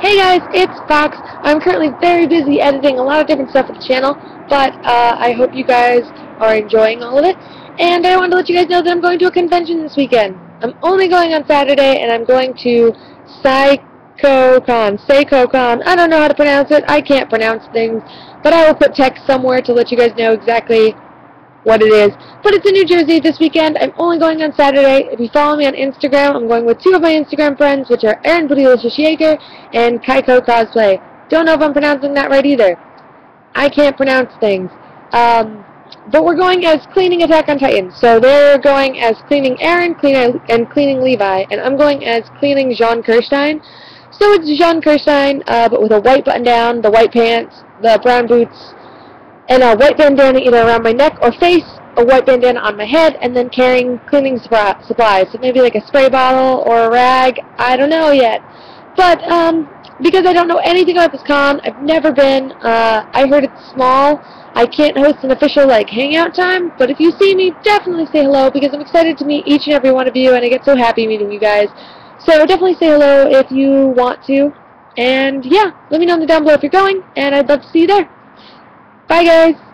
Hey guys, it's Fox. I'm currently very busy editing a lot of different stuff for the channel, but uh, I hope you guys are enjoying all of it. And I wanted to let you guys know that I'm going to a convention this weekend. I'm only going on Saturday, and I'm going to SaikouCon, SeikoCon. I don't know how to pronounce it. I can't pronounce things, but I will put text somewhere to let you guys know exactly what it is. But it's in New Jersey this weekend. I'm only going on Saturday. If you follow me on Instagram, I'm going with two of my Instagram friends, which are Eren Bootylicious Jaeger and Kaiko Cosplay. Don't know if I'm pronouncing that right either. I can't pronounce things. Um, but we're going as cleaning Attack on Titan. So they're going as cleaning Eren cleaning, and cleaning Levi, and I'm going as cleaning Jean Kirstein. So it's Jean Kirstein, uh, but with a white button down, the white pants, the brown boots, and a white bandana either around my neck or face, a white bandana on my head, and then carrying cleaning supplies. So maybe like a spray bottle or a rag. I don't know yet. But um, because I don't know anything about this con, I've never been. Uh, I heard it's small. I can't host an official like hangout time, but if you see me, definitely say hello because I'm excited to meet each and every one of you, and I get so happy meeting you guys. So definitely say hello if you want to. And yeah, let me know in the down below if you're going, and I'd love to see you there. Bye, guys.